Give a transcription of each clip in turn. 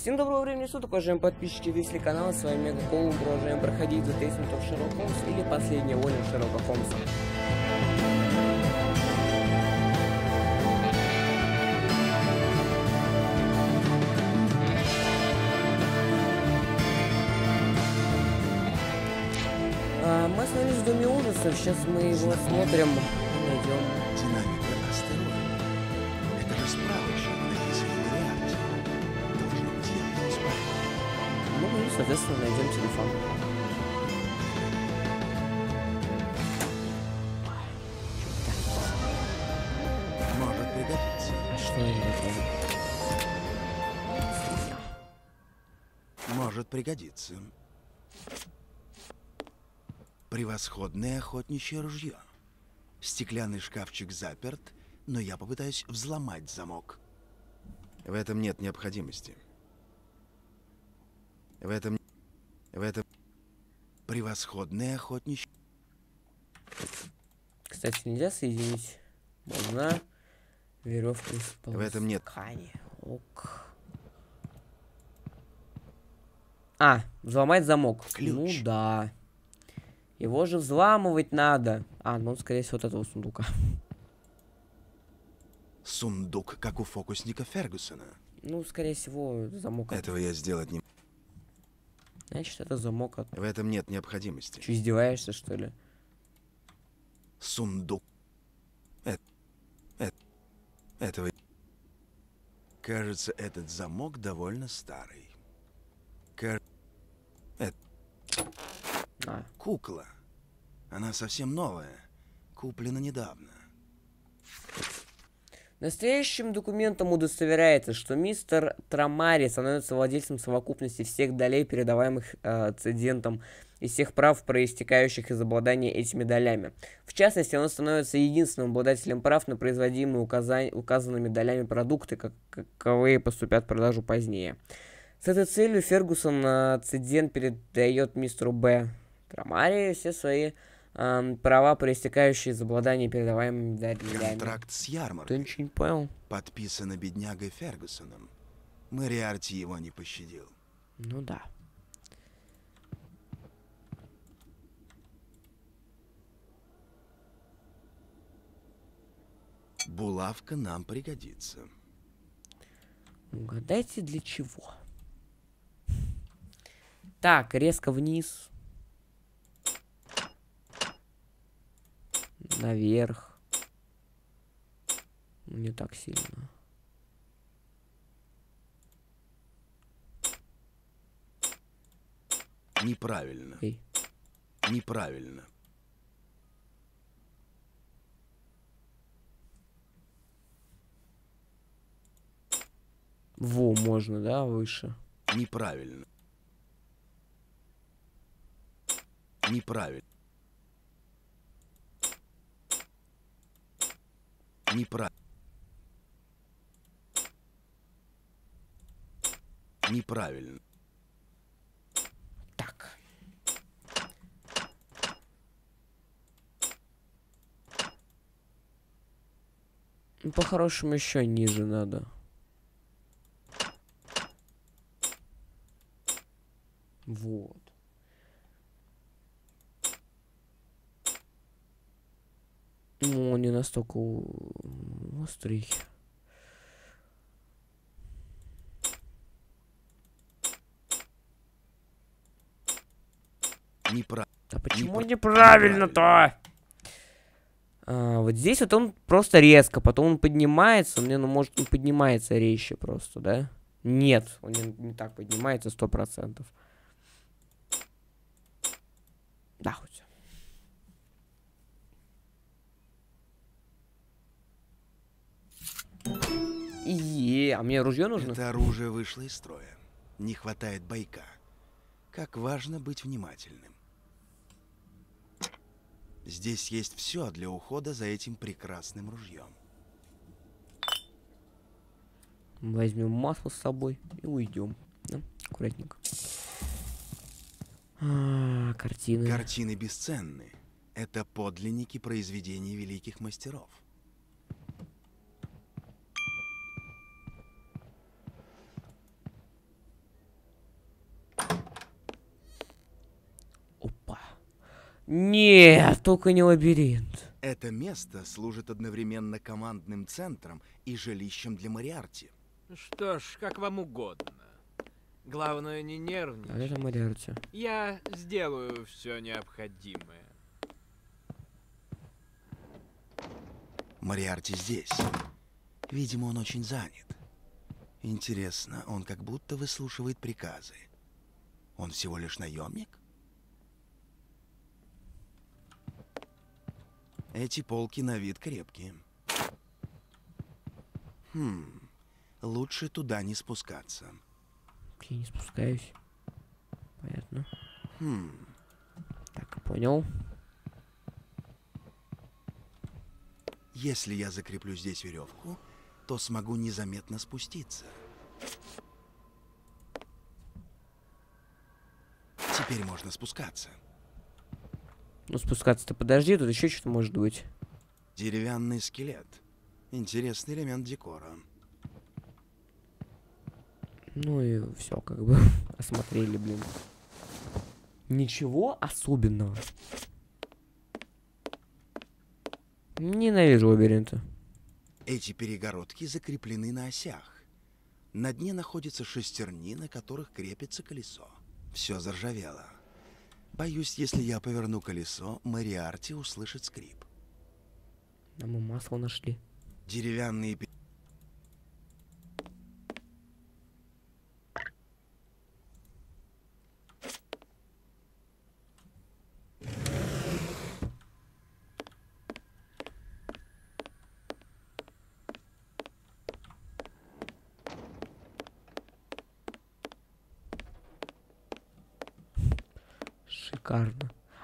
Всем доброго времени суток, уважаемые подписчики Висли канала, с вами Мега Колум, продолжаем проходить The Testament of Sherlock Holmes или Последняя воля Шерлока Холмса. А, мы остановились в Доме ужасов, сейчас мы его смотрим найдем. Соответственно, найдем телефон. Может пригодиться. А что? Может пригодиться. Превосходное охотничье ружье. Стеклянный шкафчик заперт, но я попытаюсь взломать замок. В этом нет необходимости. В этом... В этом... Превосходное охотничье... Кстати, нельзя соединить. Можно веревку из В этом нет. ткани. Ок. А, взломать замок. Ключ. Ну да. Его же взламывать надо. А, ну, скорее всего, от этого сундука. Сундук, как у фокусника Фергусона. Ну, скорее всего, замок. Этого я сделать не... Значит, это замок от... В этом нет необходимости. Че, издеваешься, что ли? сундук. Эт, эт, этого... Кажется, этот замок довольно старый. Ка- А, Кукла. Она совсем новая. Куплена недавно. Настоящим документом удостоверяется, что мистер Трамари становится владельцем совокупности всех долей, передаваемых э, цедентом, и всех прав, проистекающих из обладания этими долями. В частности, он становится единственным обладателем прав на производимые указа- указанными долями продукты, как каковые поступят в продажу позднее. С этой целью Фергусон э, цедент передает мистеру Б. Трамари все свои эм, права, проистекающие из обладания передаваемыми долями. Контракт с Ты ярмаркой. ничего не понял? Подписано беднягой Фергусоном. Мэриарти его не пощадил. Ну да. Булавка нам пригодится. Угадайте для чего. Так, резко вниз. Наверх. Не так сильно. Неправильно. Эй. Неправильно. Во, можно, да, выше. Неправильно. Неправильно. Неправильно. Неправильно. Так. По-хорошему еще ниже надо. Вот. Ну, он не настолько острый. Неправильно. А почему Непра- неправильно-то? А, вот здесь вот он просто резко, потом он поднимается, мне, ну, может, он поднимается резче просто, да? Нет, он не, не так поднимается, сто процентов. Да, Е, а мне ружье нужно? Это оружие вышло из строя. Не хватает бойка. Как важно быть внимательным. Здесь есть все для ухода за этим прекрасным ружьем. Возьмем масло с собой и уйдем. Да? Аккуратненько. А, картины. Картины бесценны. Это подлинники произведений великих мастеров. Нет, только не лабиринт. Это место служит одновременно командным центром и жилищем для Мариарти. Что ж, как вам угодно. Главное, не А нервничать. это Мариарти. Я сделаю все необходимое. Мариарти здесь. Видимо, он очень занят. Интересно, он как будто выслушивает приказы. Он всего лишь наемник? Эти полки на вид крепкие. Хм, лучше туда не спускаться. Я не спускаюсь. Понятно. Хм, Так, понял. если я закреплю здесь веревку, то смогу незаметно спуститься. Теперь можно спускаться. Ну, спускаться-то подожди, тут еще что-то может быть. Деревянный скелет. Интересный элемент декора. Ну и все, как бы осмотрели, блин. Ничего особенного. Ненавижу лабиринты. Эти перегородки закреплены на осях. На дне находятся шестерни, на которых крепится колесо. Все заржавело. Боюсь, если я поверну колесо, Мариарти услышит скрип. А мы масло нашли. Деревянные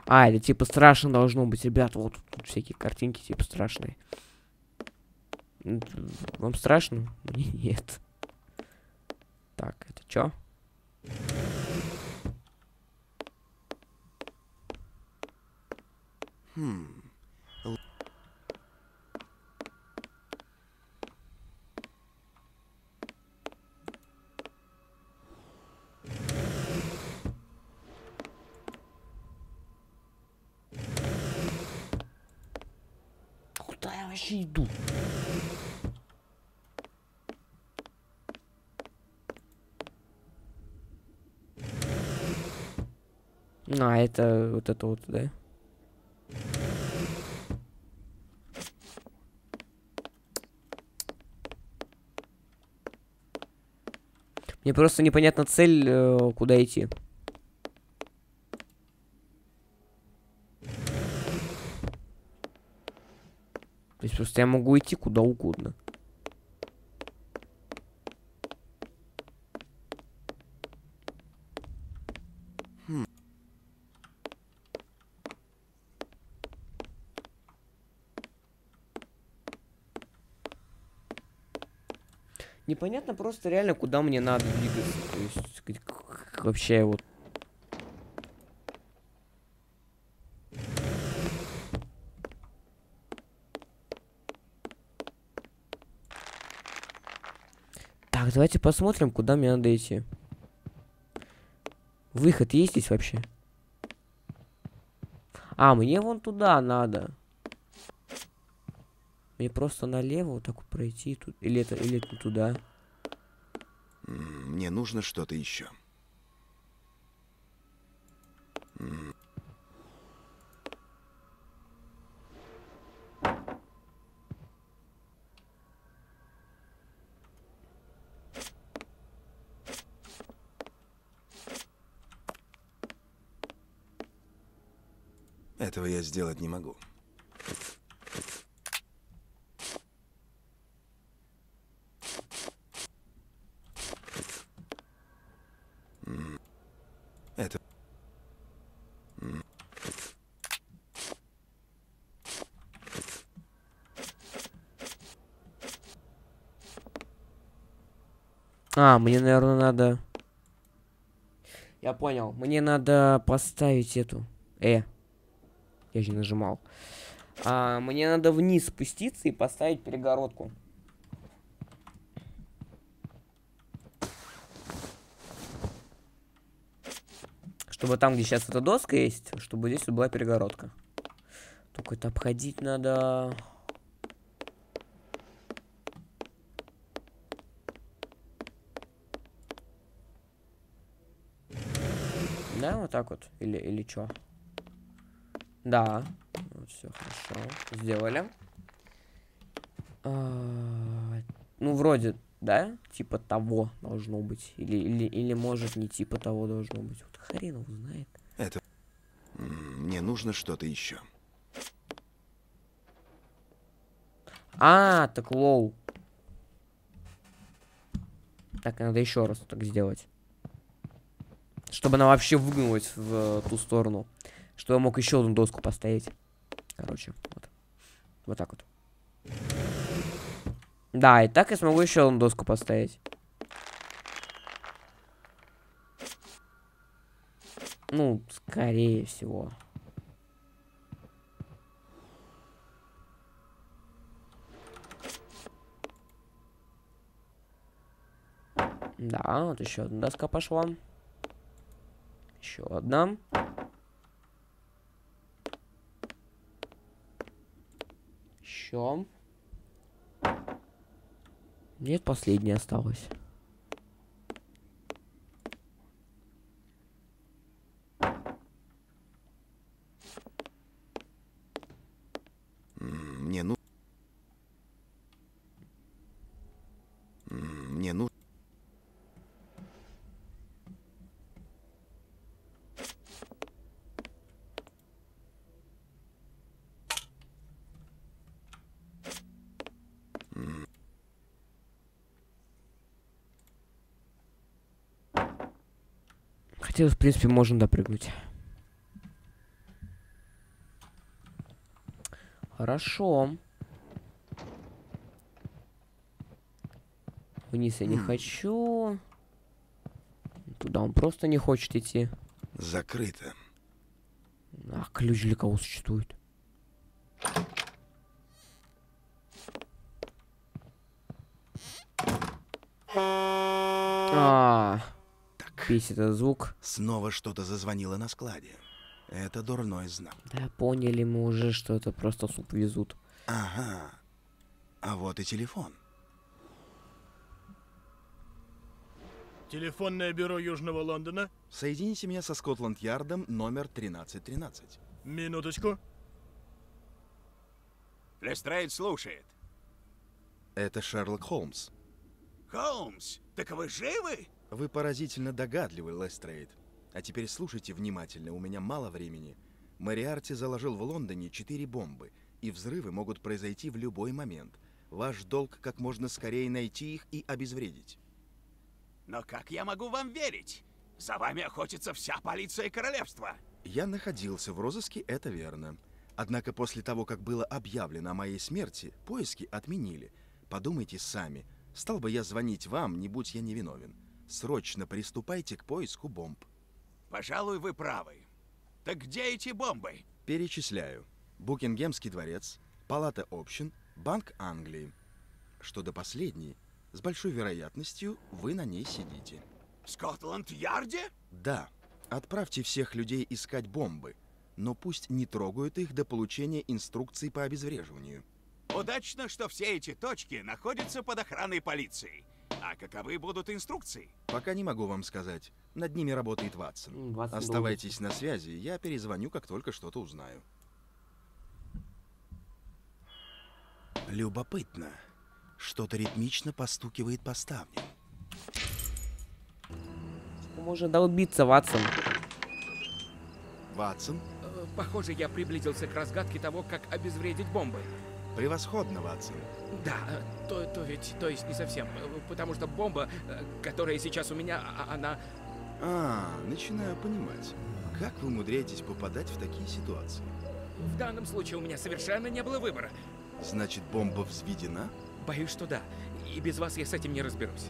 А, это типа страшно должно быть, ребят. Вот тут всякие картинки типа страшные. Вам страшно? Мне нет. Так, это чё? Хм. Л- Куда я вообще иду? А, это вот это вот, да? Мне просто непонятна цель, э, куда идти. То есть просто я могу идти куда угодно. Непонятно просто реально, куда мне надо двигаться. То есть, вообще вот. Так, давайте посмотрим, куда мне надо идти. Выход есть здесь вообще? А, мне вон туда надо. Мне просто налево вот так вот пройти тут. Или это, или это туда. Мне нужно что-то еще. Этого я сделать не могу. А, мне, наверное, надо... Я понял. Мне надо поставить эту... Э. Я же нажимал. А, мне надо вниз спуститься и поставить перегородку. Чтобы там, где сейчас эта доска есть, чтобы здесь была перегородка. Только это обходить надо... Да, вот так вот. Или, или что? Да. Вот, все хорошо. Сделали. А, ну, вроде, да? Типа того должно быть. Или, или, или может не типа того должно быть. Вот хрен его знает. Это... Мне нужно что-то еще. А, так лоу. Так, надо еще раз так сделать. Чтобы она вообще выгнулась в ту сторону. Чтобы я мог еще одну доску поставить. Короче, вот. Вот так вот. Да, и так я смогу еще одну доску поставить. Ну, скорее всего. Да, вот еще одна доска пошла. Еще одна. Еще. Нет, последняя осталась. Мне ну... Мне ну... Хотя, в принципе, можно допрыгнуть. Хорошо. Вниз я не хочу. Туда он просто не хочет идти. Закрыто. А ключ для кого существует? А, Бесит этот звук. снова что-то зазвонило на складе. Это дурной знак. Да, поняли мы уже, что это просто суп везут. Ага. А вот и телефон. Телефонное бюро Южного Лондона. Соедините меня со Скотланд-Ярдом номер 1313. Минуточку. Лестрейд слушает. Это Шерлок Холмс. Холмс, так вы живы? Вы поразительно догадливы, Лестрейд. А теперь слушайте внимательно, у меня мало времени. Мариарти заложил в Лондоне четыре бомбы, и взрывы могут произойти в любой момент. Ваш долг как можно скорее найти их и обезвредить. Но как я могу вам верить? За вами охотится вся полиция королевства. Я находился в розыске, это верно. Однако после того, как было объявлено о моей смерти, поиски отменили. Подумайте сами, стал бы я звонить вам, не будь я невиновен. Срочно приступайте к поиску бомб. Пожалуй, вы правы. Так где эти бомбы? Перечисляю. Букингемский дворец, Палата общин, Банк Англии. Что до последней, с большой вероятностью вы на ней сидите. В Скотланд-Ярде? Да, отправьте всех людей искать бомбы, но пусть не трогают их до получения инструкций по обезвреживанию. Удачно, что все эти точки находятся под охраной полиции. А каковы будут инструкции? Пока не могу вам сказать. Над ними работает Ватсон. Ватсон Оставайтесь на связи, я перезвоню, как только что-то узнаю. Любопытно. Что-то ритмично постукивает по ставням. Можно долбиться, Ватсон. Ватсон? Э, Похоже, я приблизился к разгадке того, как обезвредить бомбы. Превосходно, Ватсон. Да, э, то, то ведь, то есть не совсем. э, Потому что бомба, э, которая сейчас у меня, а- она... А, начинаю понимать. Как вы умудряетесь попадать в такие ситуации? В данном случае у меня совершенно не было выбора. Значит, бомба взведена? Боюсь, что да. И без вас я с этим не разберусь.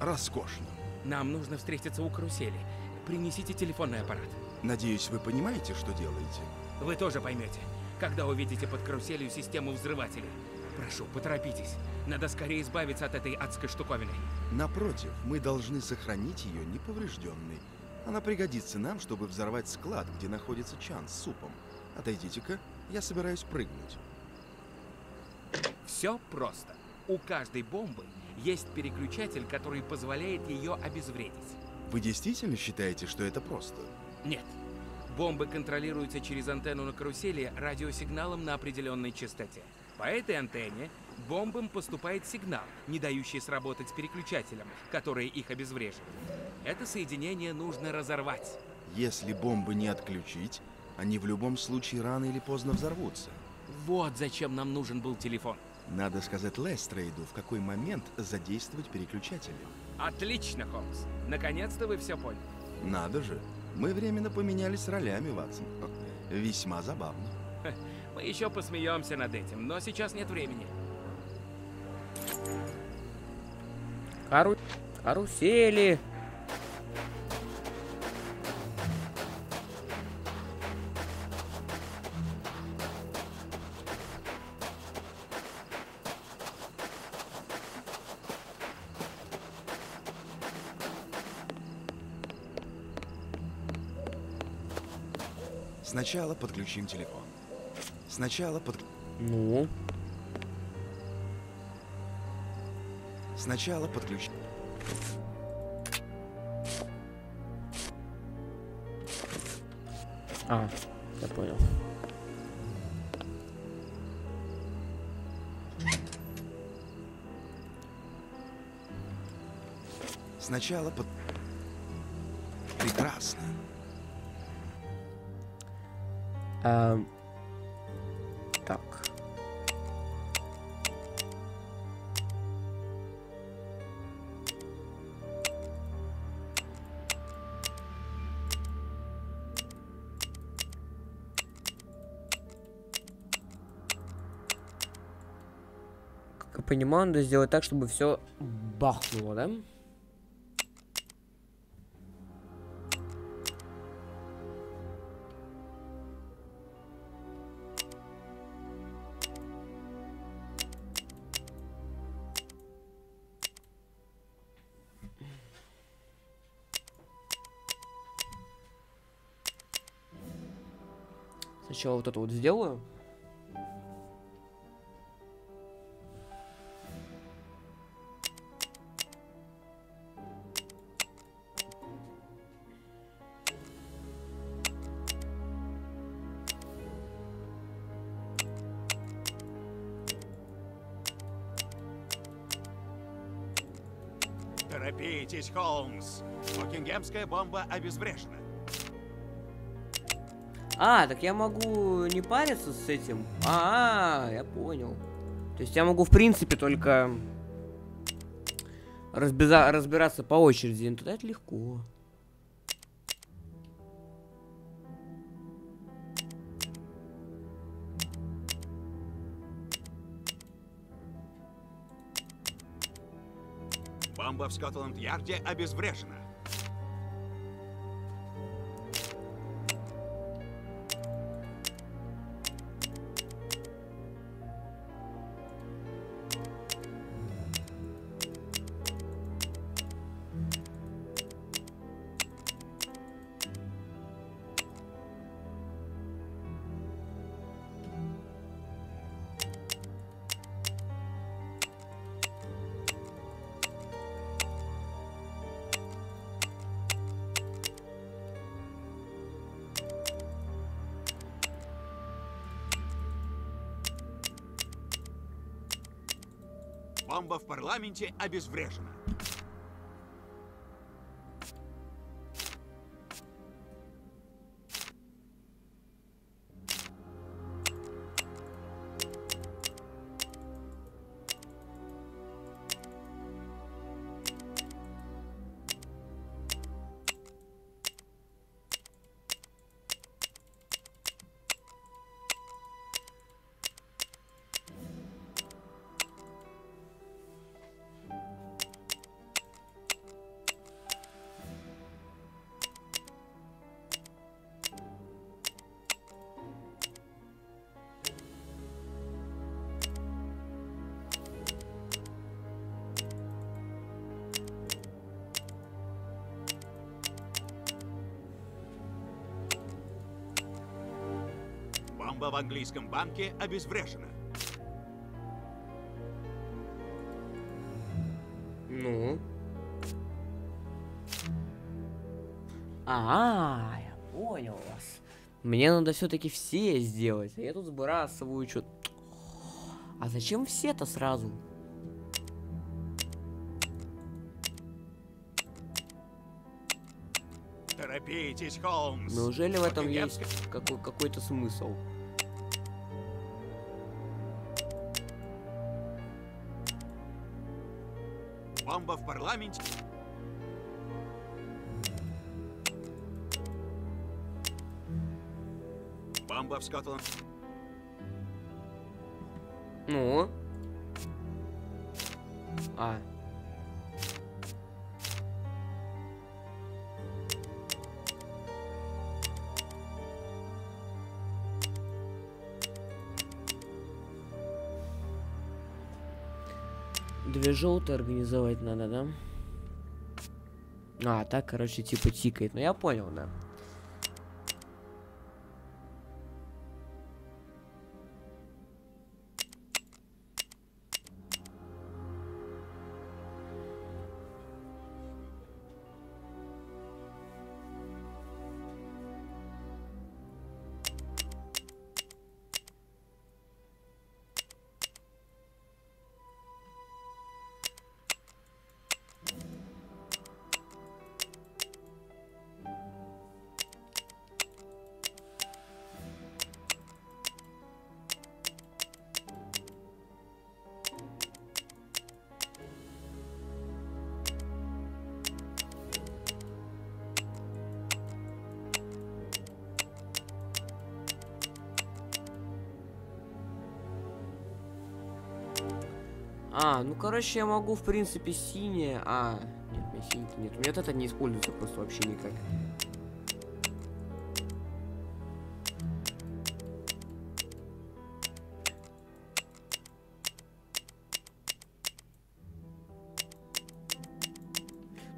Роскошно. Нам нужно встретиться у карусели. Принесите телефонный аппарат. Надеюсь, вы понимаете, что делаете? Вы тоже поймете, когда увидите под каруселью систему взрывателей. Прошу, поторопитесь. Надо скорее избавиться от этой адской штуковины. Напротив, мы должны сохранить ее неповрежденной. Она пригодится нам, чтобы взорвать склад, где находится чан с супом. Отойдите-ка, я собираюсь прыгнуть. Все просто. У каждой бомбы есть переключатель, который позволяет ее обезвредить. Вы действительно считаете, что это просто? Нет. Бомбы контролируются через антенну на карусели радиосигналом на определенной частоте. По этой антенне бомбам поступает сигнал, не дающий сработать переключателям, которые их обезвреживают. Это соединение нужно разорвать. Если бомбы не отключить, они в любом случае рано или поздно взорвутся. Вот зачем нам нужен был телефон. Надо сказать Лестрейду, в какой момент задействовать переключатели. Отлично, Холмс. Наконец-то вы все поняли. Надо же, мы временно поменялись ролями, Ватсон. Весьма забавно. Мы еще посмеемся над этим, но сейчас нет времени. Кару... Карусели. Подключим телефон. Сначала под... Ну, Сначала подключим... а, я понял. Сначала под... Прекрасно. Эм, так. Как я понимаю, надо сделать так, чтобы все бахнуло, да? Сначала вот это вот сделаю. Торопитесь, Холмс. Букингемская бомба обезврежена. А, так я могу не париться с этим. А, -а, -а я понял. То есть я могу, в принципе, только разбиза- разбираться по очереди. Ну, тогда это легко. Бомба в Скотланд-Ярде обезврежена. Бомба в парламенте обезврежена. Английском банке обезврежена. Ну. А, я понял вас. Мне надо все-таки все сделать. а Я тут сбрасываю что. А зачем все-то сразу? Торопитесь, Холмс. Неужели в этом есть какой- какой-то смысл? Бомба в парламенте. Бомба в Скотланд. Ну? А. Две желтые организовать надо, да? А, так, короче, типа тикает. Ну я понял, да. А, ну короче, я могу, в принципе, синее. А, нет, у меня синий нет. У меня это не используется просто вообще никак.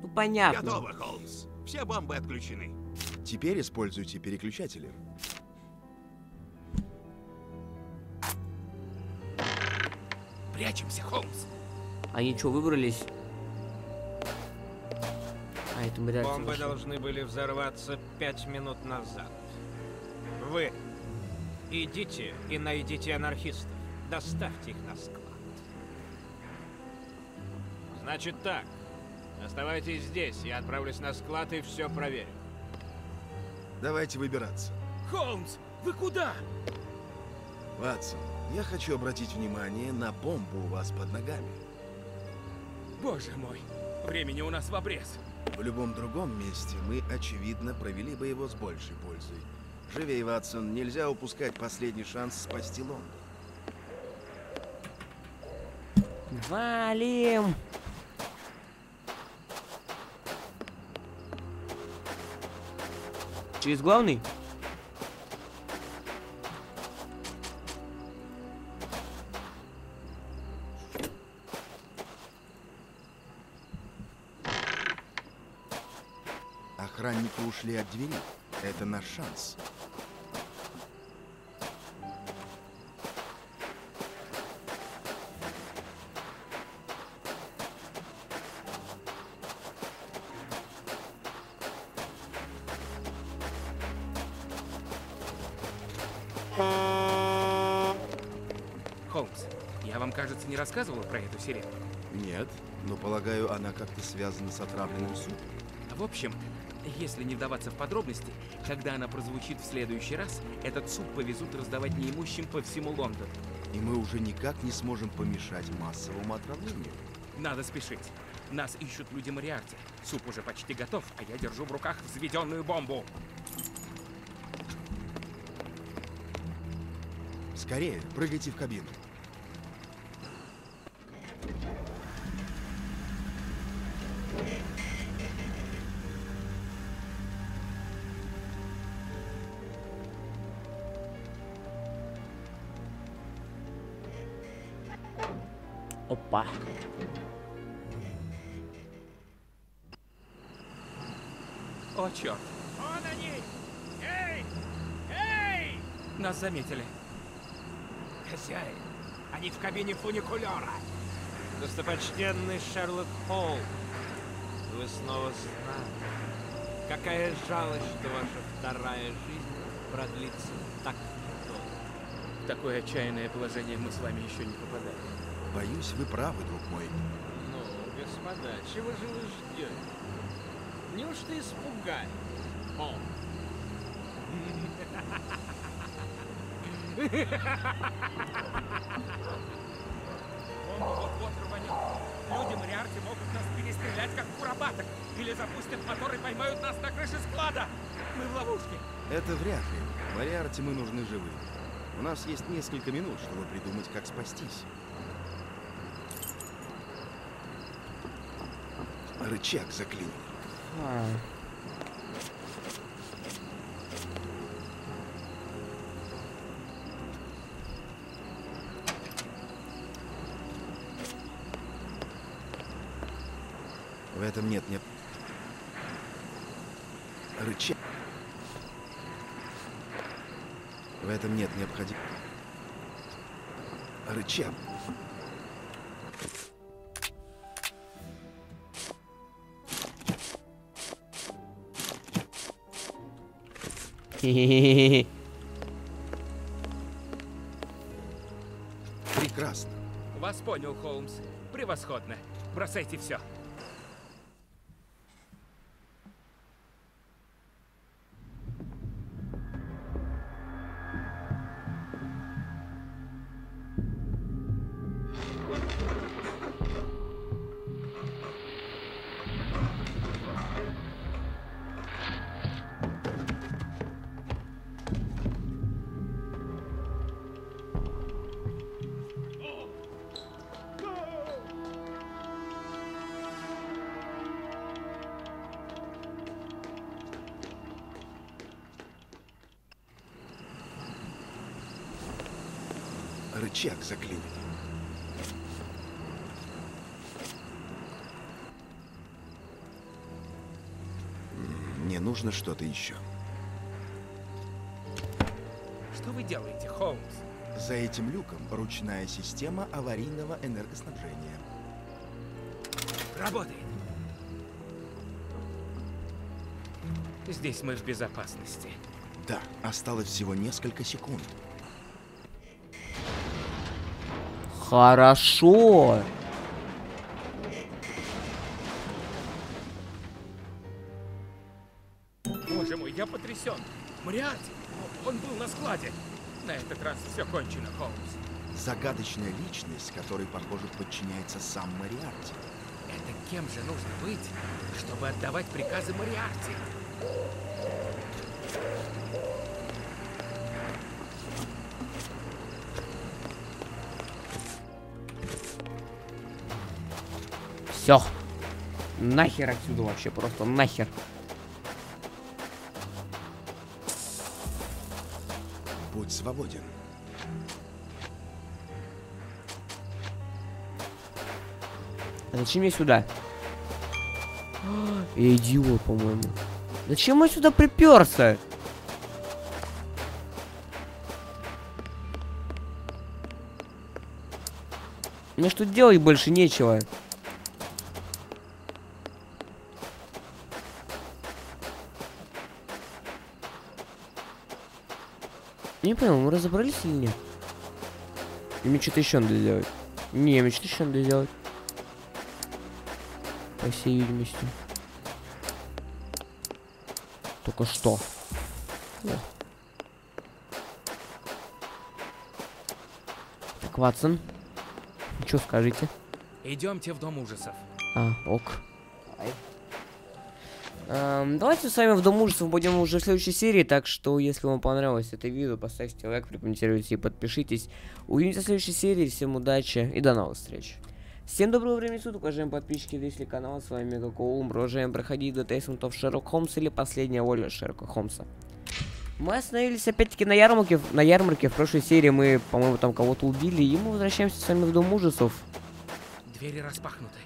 Ну понятно. Готово, Холмс. Все бомбы отключены. Теперь используйте переключатели. Прячемся, Холмс. Они что, выбрались? А, это мы реально Бомбы нашли. должны были взорваться пять минут назад. Вы идите и найдите анархистов. Доставьте их на склад. Значит так. Оставайтесь здесь, я отправлюсь на склад и все проверю. Давайте выбираться. Холмс, вы куда? Ватсон, я хочу обратить внимание на бомбу у вас под ногами. Боже мой, времени у нас в обрез. В любом другом месте мы, очевидно, провели бы его с большей пользой. Живей, Ватсон, нельзя упускать последний шанс спасти Лондон. Валим! Через главный? Охранники ушли от двери. Это наш шанс. Холмс, я вам, кажется, не рассказывал про эту сирену. Нет, но полагаю, она как-то связана с отравленным супом. В общем, если не вдаваться в подробности, когда она прозвучит в следующий раз, этот суп повезут раздавать неимущим по всему Лондону. И мы уже никак не сможем помешать массовому отравлению. Надо спешить. Нас ищут люди Мариарти. Суп уже почти готов, а я держу в руках взведенную бомбу. Скорее, прыгайте в кабину. Опа. О, черт. Вон они! Эй! Эй! Нас заметили. Хозяин, они в кабине фуникулера. Достопочтенный Шерлок Холмс, вы снова с нами. Какая жалость, что ваша вторая жизнь продлится так недолго. В такое отчаянное положение мы с вами еще не попадали. Боюсь, вы правы, друг мой. Ну, господа, чего же вы ждете? Неужто испугались? О, Бомба вот-вот рванет. Люди Мариарти могут нас перестрелять, как куропаток. Или запустят мотор и поймают нас на крыше склада. Мы в ловушке. Это вряд ли. Мариарти мы нужны живым. У нас есть несколько минут, чтобы придумать, как спастись. Рычаг заклинил. В этом нет нет. Рычаг. В этом нет необходимости. Рычаг. Прекрасно. Вас понял, Холмс. Превосходно. Бросайте все. Рычаг заклинил. Мне нужно что-то еще. Что вы делаете, Холмс? За этим люком ручная система аварийного энергоснабжения. Работает. Здесь мы в безопасности. Да, осталось всего несколько секунд. Хорошо. Боже мой, я потрясен. Мариарти, он был на складе. На этот раз все кончено, Холмс. Загадочная личность, которой, похоже, подчиняется сам Мариарти. Это кем же нужно быть, чтобы отдавать приказы Мариарти? Все. Нахер отсюда вообще, просто нахер. Будь свободен. А зачем я сюда? Я идиот, по-моему. Зачем я сюда приперся? Мне что делать больше нечего. Понял, мы разобрались или нет? Или мне что-то еще надо сделать? Не, мне что-то еще надо сделать. По всей видимости. Только что. О. Так, Ватсон. Что скажите? Идемте в дом ужасов. А, ок. Эм, давайте с вами в Дом ужасов будем уже в следующей серии, так что если вам понравилось это видео, поставьте лайк, прокомментируйте и подпишитесь. Увидимся в следующей серии, всем удачи и до новых встреч. Всем доброго времени суток, уважаемые подписчики зрители канала, с вами Мега продолжаем проходить до Тейсментов Шерлок Холмс или Последняя воля Шерлока Холмса. Мы остановились опять-таки на ярмарке, на ярмарке, в прошлой серии мы, по-моему, там кого-то убили, и мы возвращаемся с вами в Дом ужасов. Двери распахнуты.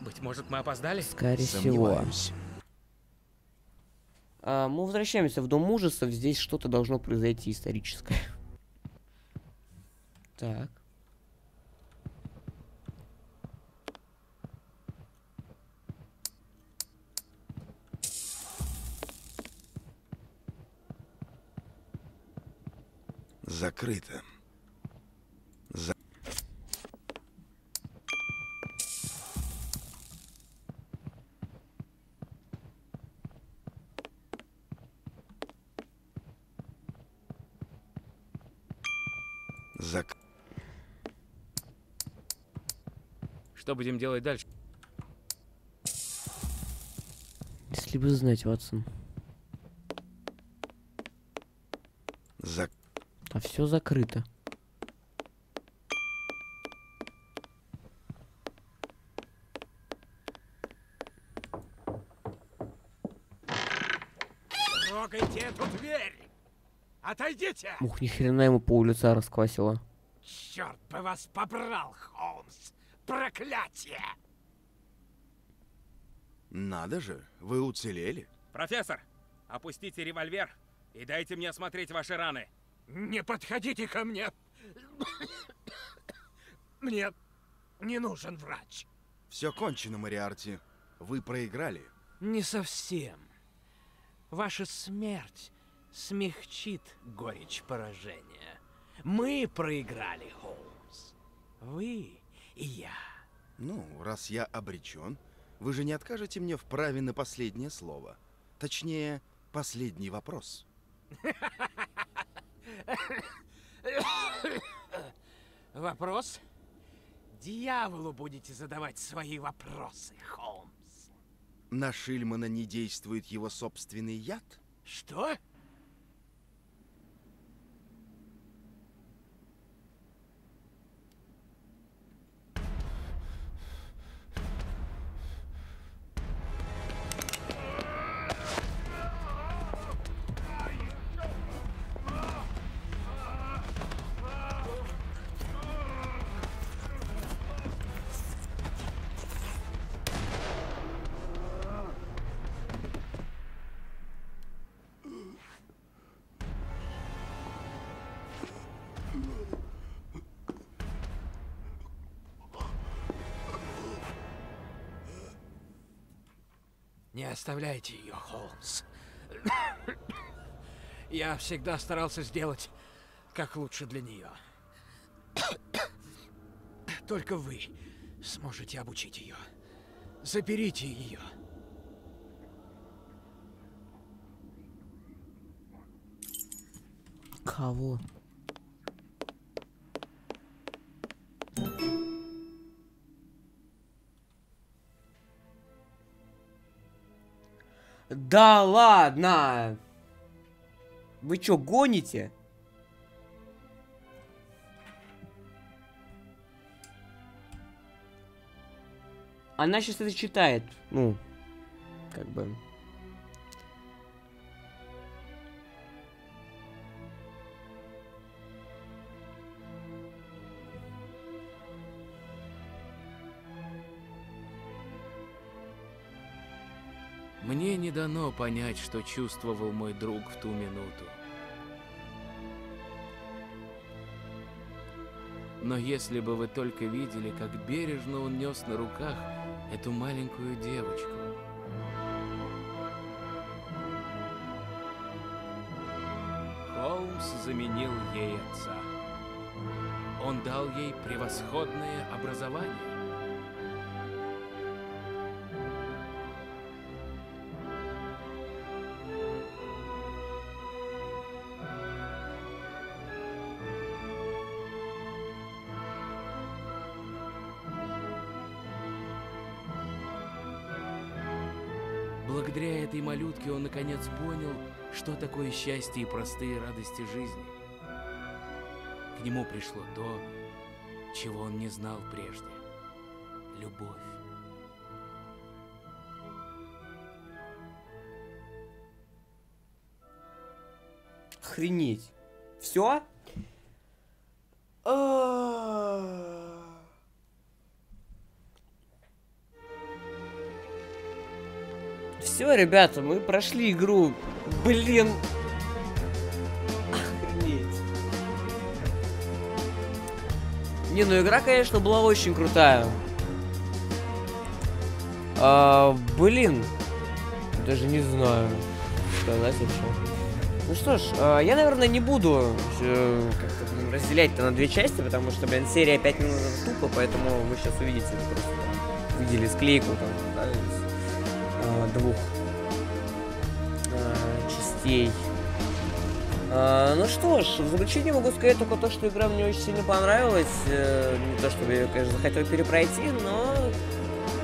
Быть может, мы опоздали? Скорее всего. Сомневаюсь. А, мы возвращаемся в Дом ужасов. Здесь что-то должно произойти историческое. Так. Закрыто. Зак... Что будем делать дальше? Если бы знать, Ватсон. Зак... А все закрыто. Отойдите! Ух, ни хрена ему по улице расквасило. Черт бы вас побрал, Холмс! Проклятие! Надо же, вы уцелели. Профессор, опустите револьвер и дайте мне осмотреть ваши раны. Не подходите ко мне! Мне не нужен врач. Все кончено, Мариарти. Вы проиграли. Не совсем. Ваша смерть смягчит горечь поражения. Мы проиграли, Холмс. Вы и я. Ну, раз я обречен, вы же не откажете мне в праве на последнее слово. Точнее, последний вопрос. Вопрос? Дьяволу будете задавать свои вопросы, Холмс. На Шильмана не действует его собственный яд? Что? Не оставляйте ее, Холмс. Я всегда старался сделать как лучше для нее. Только вы сможете обучить ее. Заберите ее. Кого? Да ладно! Вы чё, гоните? Она сейчас это читает. Ну, как бы... Мне не дано понять, что чувствовал мой друг в ту минуту. Но если бы вы только видели, как бережно он нес на руках эту маленькую девочку. Холмс заменил ей отца. Он дал ей превосходное образование. Малютке он наконец понял, что такое счастье и простые радости жизни. К нему пришло то, чего он не знал прежде. Любовь. Охренеть. Все? Ребята, мы прошли игру Блин. Охренеть. Не, ну игра, конечно, была очень крутая. А, блин. Даже не знаю, сказать вообще. Ну что ж, а, я, наверное, не буду э, как-то блин, разделять это на две части, потому что, блин, серия 5 минут тупо, поэтому вы сейчас увидите просто. Видели склейку там, да, из а, двух частей. А, ну что ж, в заключение могу сказать только то, что игра мне очень сильно понравилась. Э, не то чтобы я, конечно, захотел перепройти, но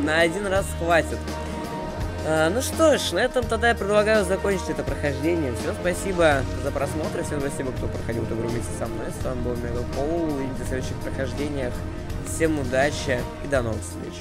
на один раз хватит. А, ну что ж, на этом тогда я предлагаю закончить это прохождение. Всем спасибо за просмотр, всем спасибо, кто проходил эту игру вместе со мной. С вами был Мега Пол. Увидимся в следующих прохождениях. Всем удачи и до новых встреч.